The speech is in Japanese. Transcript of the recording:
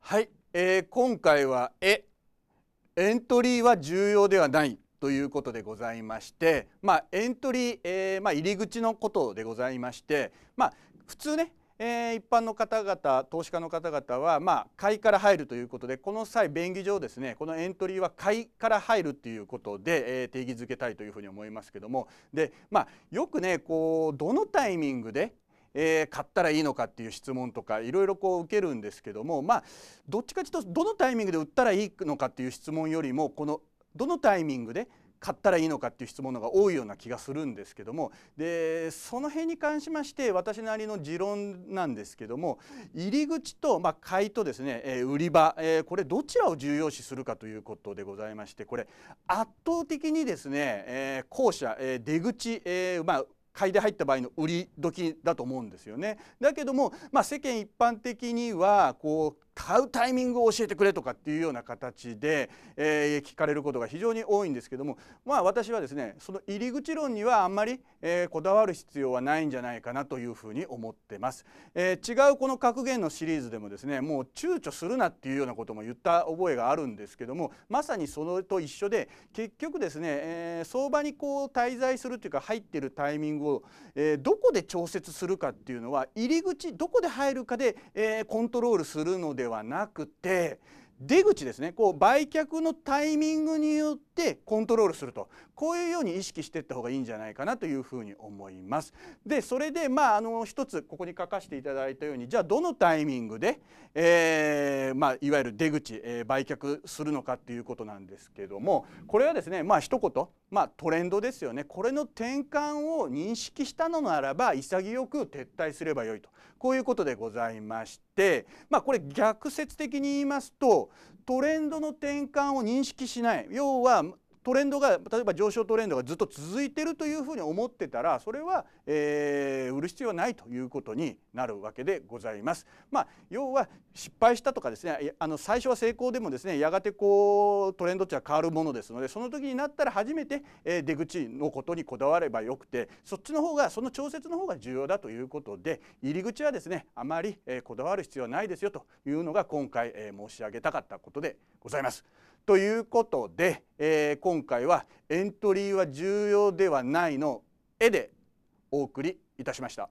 はい、えー、今回は絵エントリーは重要ではないということでございまして、まあ、エントリー、えーまあ、入り口のことでございまして、まあ、普通ね、えー、一般の方々投資家の方々は、まあ、買いから入るということでこの際便宜上ですねこのエントリーは買いから入るということで、えー、定義づけたいというふうに思いますけども。で、まあ、よくねこうどのタイミングでえー、買ったらいいのかっていう質問とかいろいろこう受けるんですけどもまあどっちかというとどのタイミングで売ったらいいのかっていう質問よりもこのどのタイミングで買ったらいいのかっていう質問のが多いような気がするんですけどもでその辺に関しまして私なりの持論なんですけども入り口と、まあ、買いとですね、えー、売り場、えー、これどちらを重要視するかということでございましてこれ圧倒的にですね、えー、後者、え出口、えまあ買いで入った場合の売り時だと思うんですよね。だけども、まあ、世間一般的にはこう買うタイミングを教えてくれとかっていうような形で、えー、聞かれることが非常に多いんですけどもまあ私はですねその入り口論にはあんまり、えー、こだわる必要はないんじゃないかなというふうに思ってます、えー、違うこの格言のシリーズでもですねもう躊躇するなっていうようなことも言った覚えがあるんですけどもまさにそのと一緒で結局ですね、えー、相場にこう滞在するっていうか入ってるタイミングを、えー、どこで調節するかっていうのは入り口どこで入るかで、えー、コントロールするのでではなくて出口ですね。こう売却のタイミングによってコントロールすると。こういうように意識していった方がいいんじゃないかなというふうに思います。でそれでまああの一つここに書かせていただいたようにじゃあどのタイミングで、えーまあ、いわゆる出口、えー、売却するのかっていうことなんですけどもこれはですねまあ一言、まあ、トレンドですよね。これの転換を認識したのならば潔く撤退すればよいと。こういうことでございまして、まあ、これ逆説的に言いますとトレンドの転換を認識しない。要はトレンドが例えば上昇トレンドがずっと続いてるというふうに思ってたらそれは、えー、売る必要はないということになるわけでございます。まあ、要は失敗したとかですねあの最初は成功でもですねやがてこうトレンド値は変わるものですのでその時になったら初めて、えー、出口のことにこだわればよくてそっちの方がその調節の方が重要だということで入り口はですねあまり、えー、こだわる必要はないですよというのが今回、えー、申し上げたかったことでございます。ということで、えー、今回はエントリーは重要ではないの絵でお送りいたしました。